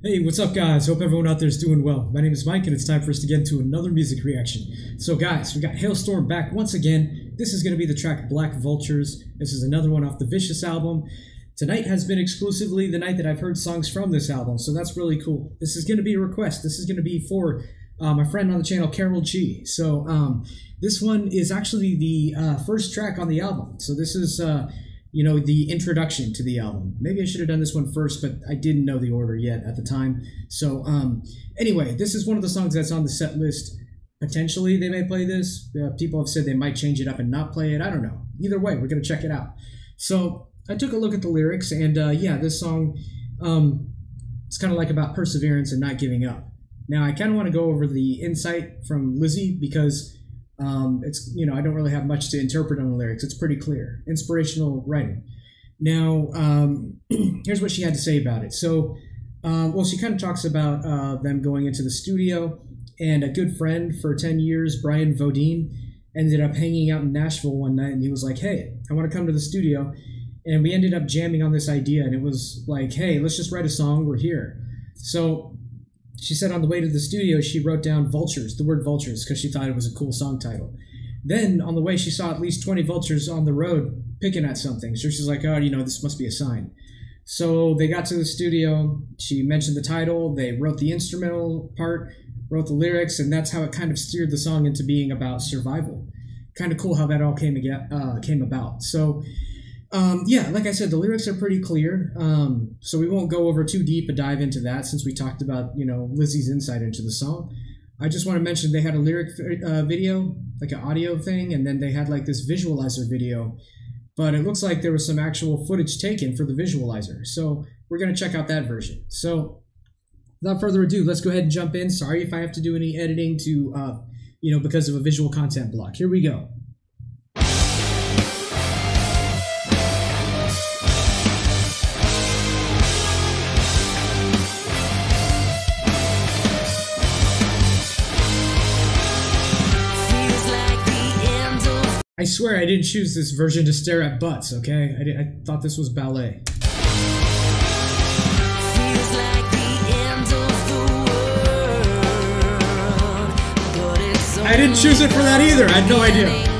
Hey, what's up, guys? Hope everyone out there is doing well. My name is Mike, and it's time for us to get into another music reaction. So, guys, we got Halestorm back once again. This is going to be the track Black Vultures. This is another one off the Vicious album. Tonight has been exclusively the night that I've heard songs from this album, so that's really cool. This is going to be a request. This is going to be for uh, my friend on the channel, Carol G. So, um, this one is actually the uh, first track on the album. So, this is. Uh, you know, the introduction to the album. Maybe I should have done this one first, but I didn't know the order yet at the time. So, um, anyway, this is one of the songs that's on the set list. Potentially, they may play this. Uh, people have said they might change it up and not play it. I don't know. Either way, we're going to check it out. So, I took a look at the lyrics, and uh, yeah, this song, um, it's kind of like about perseverance and not giving up. Now, I kind of want to go over the insight from Lzzy because um, it's you know I don't really have much to interpret on the lyrics. It's pretty clear, inspirational writing. Now, um, here's what she had to say about it. So, uh, well, she kind of talks about uh, them going into the studio, and a good friend for ten years, Brian Vodinh, ended up hanging out in Nashville one night, and he was like, "Hey, I want to come to the studio," and we ended up jamming on this idea, and it was like, "Hey, let's just write a song. We're here." So she said on the way to the studio, she wrote down vultures, the word vultures, because she thought it was a cool song title. Then on the way, she saw at least 20 vultures on the road picking at something. So she's like, oh, you know, this must be a sign. So they got to the studio. She mentioned the title. They wrote the instrumental part, wrote the lyrics, and that's how it kind of steered the song into being about survival. Kind of cool how that all came, uh, came about. So um, yeah, like I said, the lyrics are pretty clear. Um, so we won't go over too deep a dive into that since we talked about you know Lzzy's insight into the song. I just want to mention they had a lyric uh, video, like an audio thing, and then they had like this visualizer video. But it looks like there was some actual footage taken for the visualizer. So we're gonna check out that version. So without further ado, let's go ahead and jump in. Sorry if I have to do any editing to, uh, you know, because of a visual content block. Here we go. Swear I didn't choose this version to stare at butts, okay? I, did, I thought this was ballet. I didn't choose it for that either. I had no idea.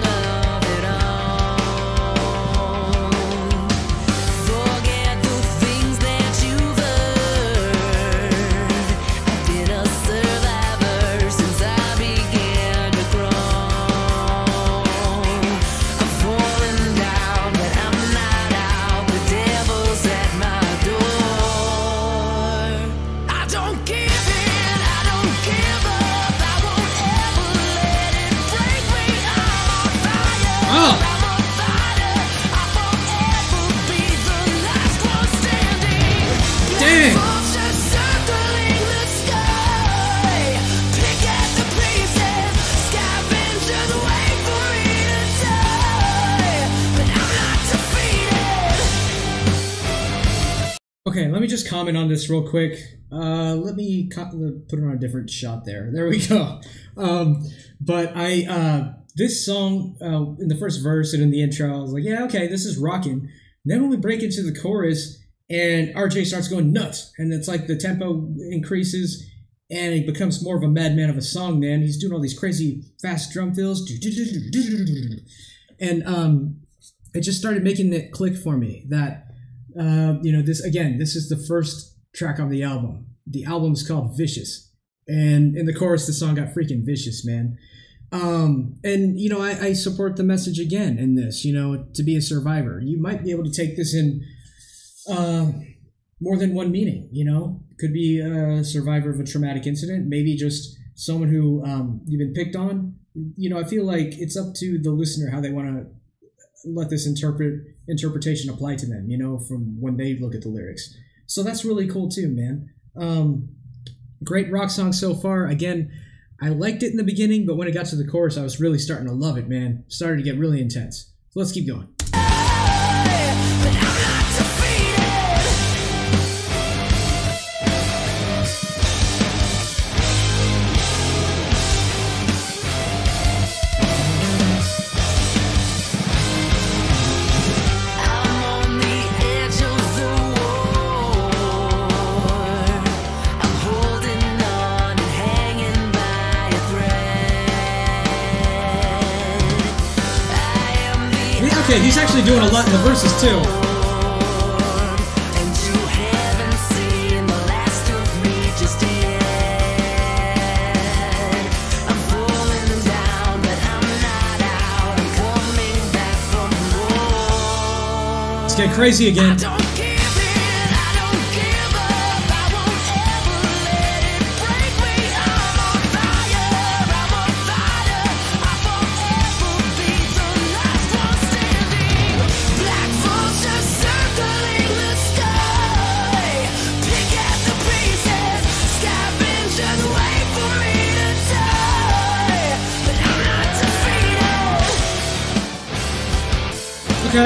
Okay, let me just comment on this real quick. Uh, let me co- put it on a different shot there. There we go. Um, but I uh, this song uh, in the first verse and in the intro, I was like, yeah, okay, this is rocking. Then when we break into the chorus and Arejay starts going nuts, and it's like the tempo increases and it becomes more of a madman of a song. Man, he's doing all these crazy fast drum fills, and um, it just started making it click for me that uh, you know, this again, this is the first track on the album. The album's called Vicious, and in the chorus, the song got freaking vicious, man. Um, and you know, I, I support the message again in this. You know, to be a survivor, you might be able to take this in uh, more than one meaning. You know, could be a survivor of a traumatic incident, maybe just someone who um, you've been picked on. You know, I feel like it's up to the listener how they want to let this interpret interpretation apply to them, you know, from when they look at the lyrics. So that's really cool too, man. Um, great rock song so far. Again, I liked it in the beginning, but when it got to the chorus, I was really starting to love it, man. Started to get really intense. So let's keep going. Okay, he's actually doing a lot in the verses too. And you haven't seen Wow,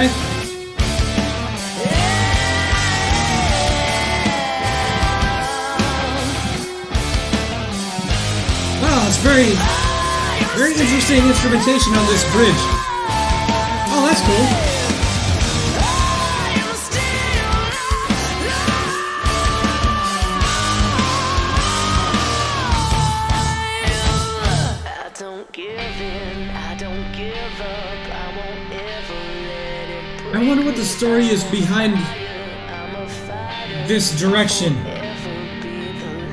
it's very, very interesting instrumentation on this bridge. Oh, that's cool. I wonder what the story is behind this direction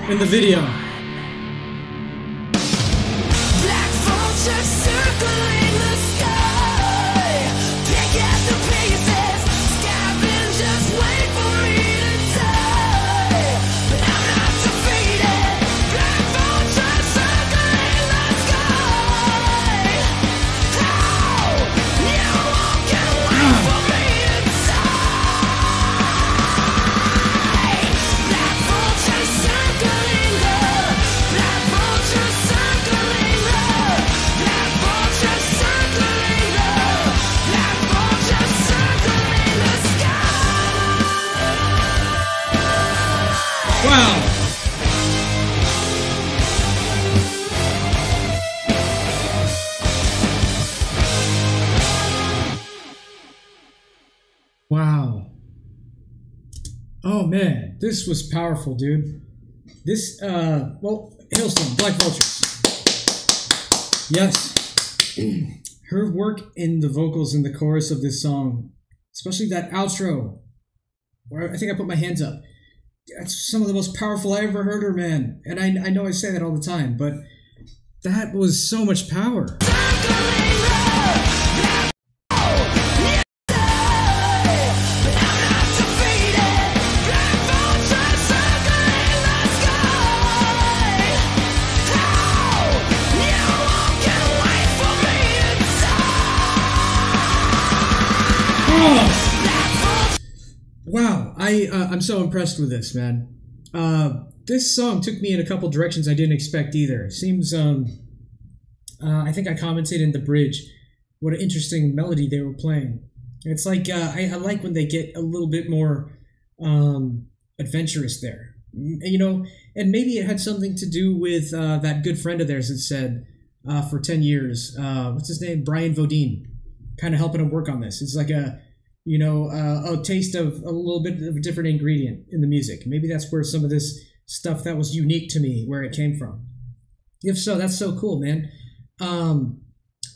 in the video. Man, this was powerful, dude. This, uh, well, Halestorm, Black Vultures. Yes. Her work in the vocals in the chorus of this song, especially that outro, where I think I put my hands up that's some of the most powerful I ever heard her, man. And I, I know I say that all the time, but that was so much power. I uh, I'm so impressed with this, man. Uh, this song took me in a couple directions I didn't expect either. Seems um, uh, I think I commented in the bridge what an interesting melody they were playing. It's like uh, I, I like when they get a little bit more um, adventurous there, you know. And maybe it had something to do with uh, that good friend of theirs that said uh, for ten years, what's his name, Brian Vodinh, kind of helping him work on this. It's like a you know, uh, a taste of a little bit of a different ingredient in the music. Maybe that's where some of this stuff that was unique to me, where it came from. If so, that's so cool, man. Um,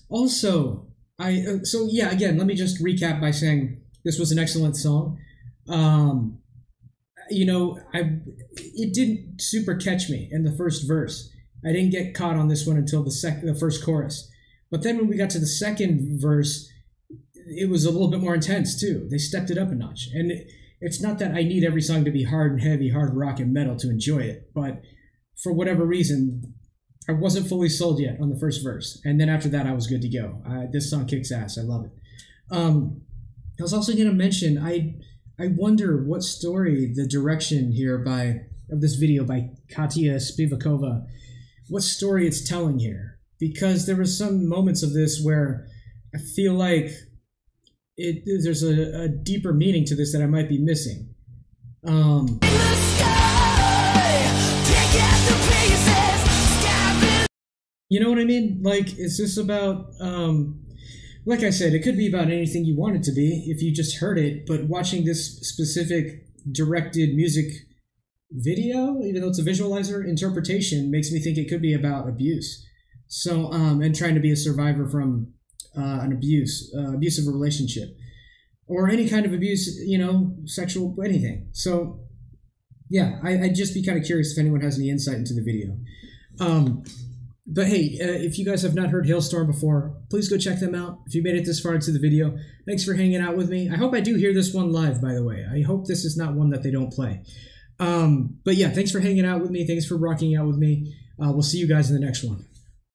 also, I uh, so yeah. Again, let me just recap by saying this was an excellent song. Um, you know, I it didn't super catch me in the first verse. I didn't get caught on this one until the second, the first chorus. But then when we got to the second verse, it was a little bit more intense too. They stepped it up a notch. And it, it's not that I need every song to be hard and heavy, hard rock and metal to enjoy it, but for whatever reason, I wasn't fully sold yet on the first verse. And then after that, I was good to go. This song kicks ass. I love it. Um, I was also going to mention I I wonder what story the direction here by of this video by Katya Spivakova, what story it's telling here. Because there were some moments of this where I feel like it there's a, a deeper meaning to this that I might be missing. Um, you know what I mean? Like, is this about, um, like I said, it could be about anything you want it to be if you just heard it, but watching this specific directed music video, even though it's a visualizer interpretation, makes me think it could be about abuse. So, um, and trying to be a survivor from uh, an abuse, uh, abusive relationship, or any kind of abuse, you know, sexual, anything. So, yeah, I, I'd just be kind of curious if anyone has any insight into the video. Um, but hey, uh, if you guys have not heard Halestorm before, please go check them out. If you made it this far into the video, thanks for hanging out with me. I hope I do hear this one live, by the way. I hope this is not one that they don't play. Um, but yeah, thanks for hanging out with me. Thanks for rocking out with me. Uh, we'll see you guys in the next one.